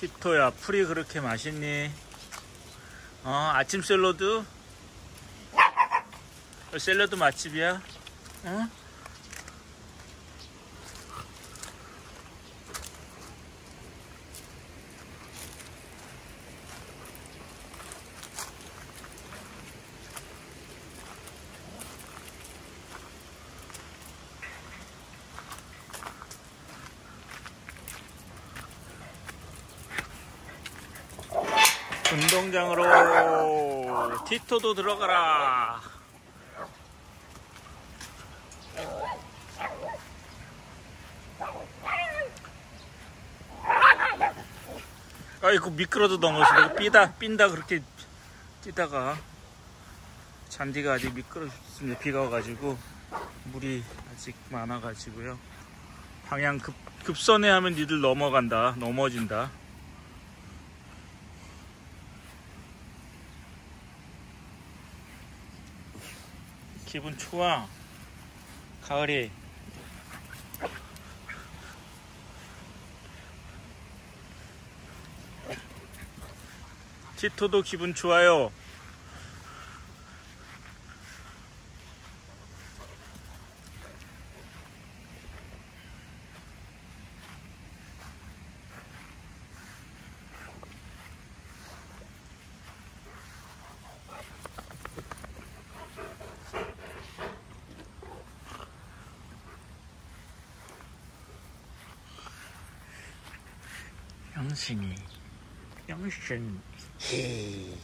티토야 풀이 그렇게 맛있니? 어 아침 샐러드? 어, 샐러드 맛집이야? 어? 운동장으로 티토도 들어가라. 아이고 미끄러도 넘어지고 삐다 삔다 그렇게 뛰다가 잔디가 아직 미끄러졌습니다. 비가 와가지고 물이 아직 많아가지고요. 방향 급 급선회 하면 니들 넘어간다 넘어진다. 기분 좋아. 가을이. 티토도 기분 좋아요. 영신이, 영신. 히.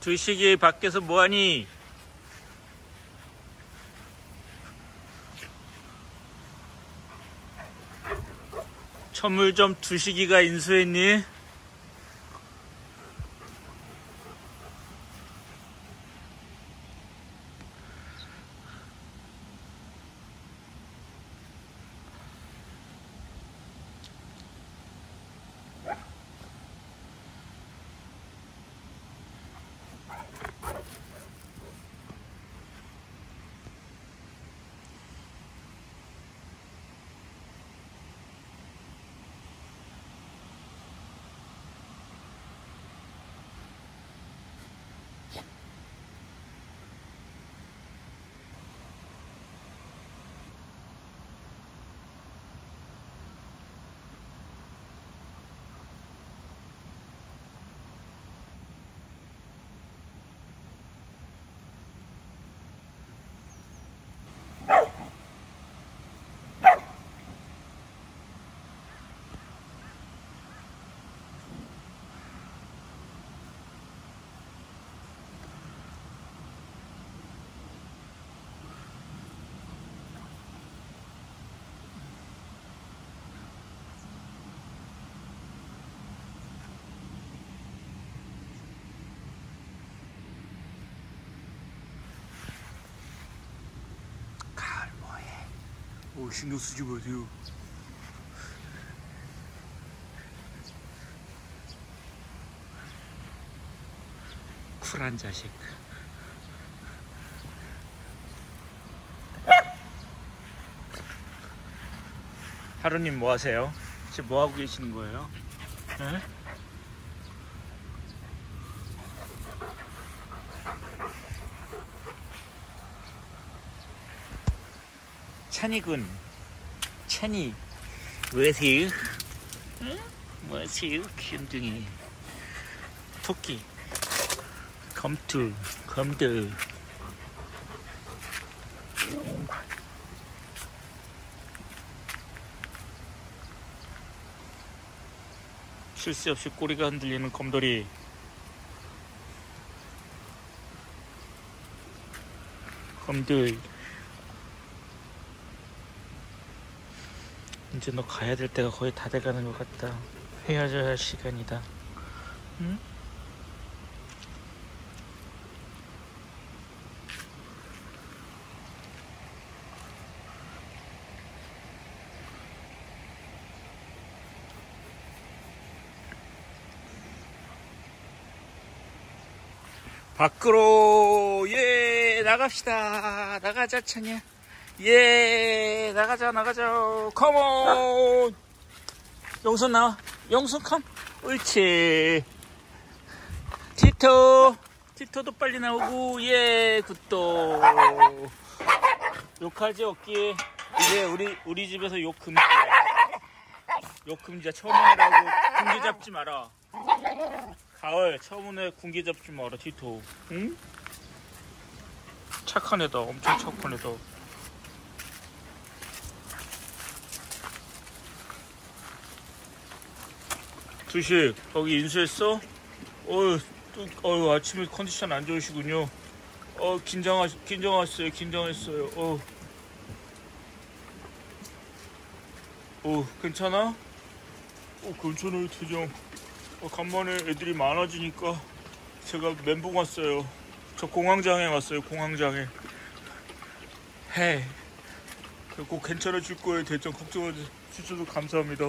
두식이 밖에서 뭐하니? 천물점 두식이가 인수했니? 오 신경 쓰지 마세요. 쿨한 자식. 하루님 뭐 하세요? 지금 뭐 하고 계시는 거예요? 에? 찬이군. 찬이. 뭐하세요? 응? 뭐하세요? 귀염둥이. 토끼. 검투. 검들. 쉴 새 없이 꼬리가 흔들리는 검돌이. 검들. 이제 너 가야 될 때가 거의 다 돼가는 것 같다. 헤어져야 할 시간이다. 응? 밖으로 예 나갑시다 나가자 찬이야 예 나가자 나가자. 컴온 영선 나와. 영선 컴 옳지. 티토. 티토도 빨리 나오고 예 굿도. 욕하지 없기 이제 우리 우리 집에서 욕 금지야 욕 금지야 처음이라고 군기 잡지 마라. 가을 처음에 군기 잡지 마라 티토. 응? 착한 애다. 엄청 착한 애다 두식 거기 인수했어? 어휴 또 어휴 아침에 컨디션 안 좋으시군요. 어 긴장하 긴장했어요 긴장했어요. 어. 어 괜찮아? 어 괜찮아요 대장. 어, 간만에 애들이 많아지니까 제가 멘붕 왔어요. 저 공황장애 왔어요 공황장애. 헤. 꼭 괜찮아질 거예요 대장. 걱정해 주셔서 감사합니다